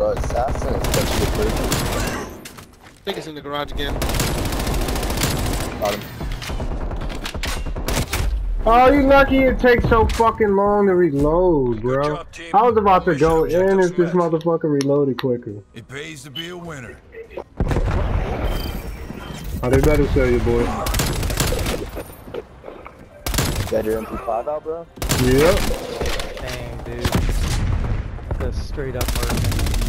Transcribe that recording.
bro. Assassin is such good I think it's in the garage again. Got him. Oh, you lucky it takes so fucking long to reload, bro. Job, I was about to go in if this motherfucker reloaded quicker. It pays to be a winner. Oh, they better sell you, boy. Got your MP5 out, bro? Yep. Dang, dude. That's straight up murder.